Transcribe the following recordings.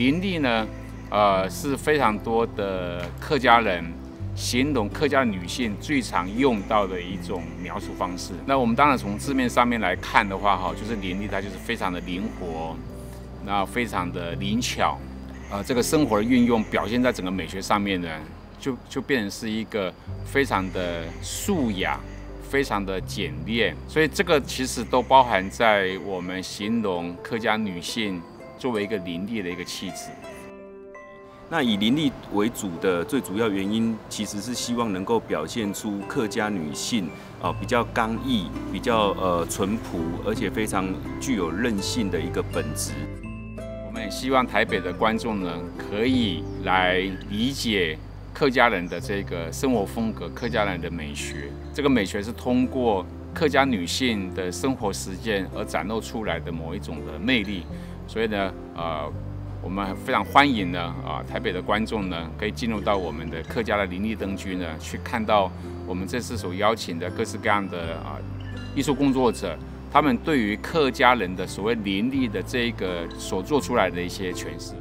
林地呢，呃，是非常多的客家人形容客家女性最常用到的一种描述方式。那我们当然从字面上面来看的话，哈，就是林地它就是非常的灵活，那非常的灵巧，呃，这个生活的运用表现在整个美学上面呢，就就变成是一个非常的素雅。非常的简练，所以这个其实都包含在我们形容客家女性作为一个伶俐的一个气质。那以伶俐为主的最主要原因，其实是希望能够表现出客家女性啊比较刚毅、比较呃淳朴，而且非常具有韧性的一个本质。我们也希望台北的观众呢，可以来理解。客家人的这个生活风格，客家人的美学，这个美学是通过客家女性的生活实践而展露出来的某一种的魅力。所以呢，呃，我们非常欢迎呢，啊，台北的观众呢，可以进入到我们的客家的林立灯居呢，去看到我们这次所邀请的各式各样的啊艺术工作者，他们对于客家人的所谓林立的这个所做出来的一些诠释。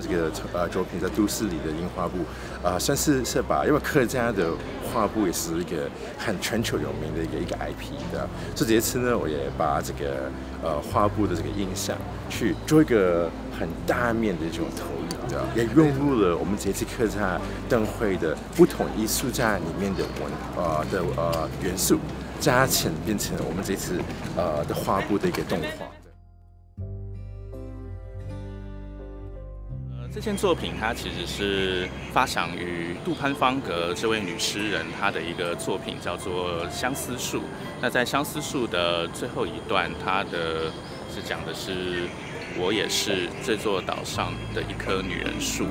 这个呃作品在都市里的樱花布，啊，算是是把，因为客家的画布也是一个很全球有名的一个一个 IP 的，所以这次呢，我也把这个呃画布的这个印象去做一个很大面的这种投影的，也融入了我们这次客家灯会的不同艺术家里面的文呃的呃元素，加成变成我们这次呃的画布的一个动画。这件作品它其实是发想于杜潘方格这位女诗人，她的一个作品叫做《相思树》。那在《相思树》的最后一段，它的是讲的是我也是这座岛上的一棵女人树。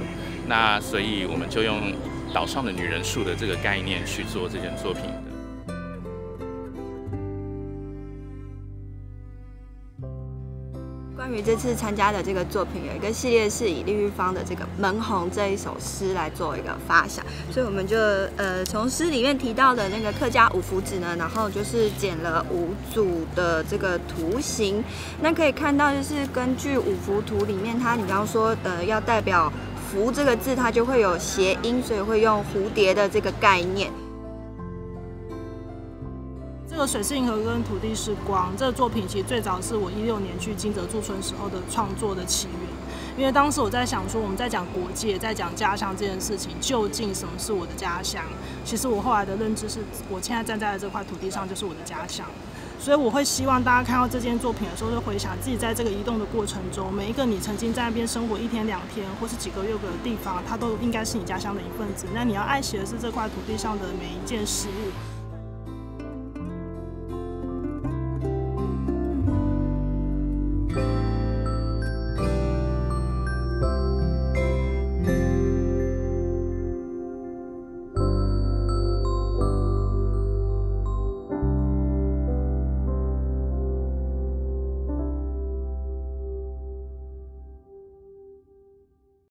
那所以我们就用岛上的女人树的这个概念去做这件作品。关于这次参加的这个作品，有一个系列是以李玉芳的这个《门红》这一首诗来做一个发想，所以我们就呃从诗里面提到的那个客家五福纸呢，然后就是剪了五组的这个图形，那可以看到就是根据五福图里面，它你刚刚说呃要代表“福”这个字，它就会有谐音，所以会用蝴蝶的这个概念。这个水是银河跟土地是光，这个作品其实最早是我一六年去金泽驻村时候的创作的起源。因为当时我在想说，我们在讲国界，在讲家乡这件事情，究竟什么是我的家乡？其实我后来的认知是，我现在站在的这块土地上就是我的家乡。所以我会希望大家看到这件作品的时候，就回想自己在这个移动的过程中，每一个你曾经在那边生活一天两天，或是几个月的地方，它都应该是你家乡的一份子。那你要爱惜的是这块土地上的每一件事物。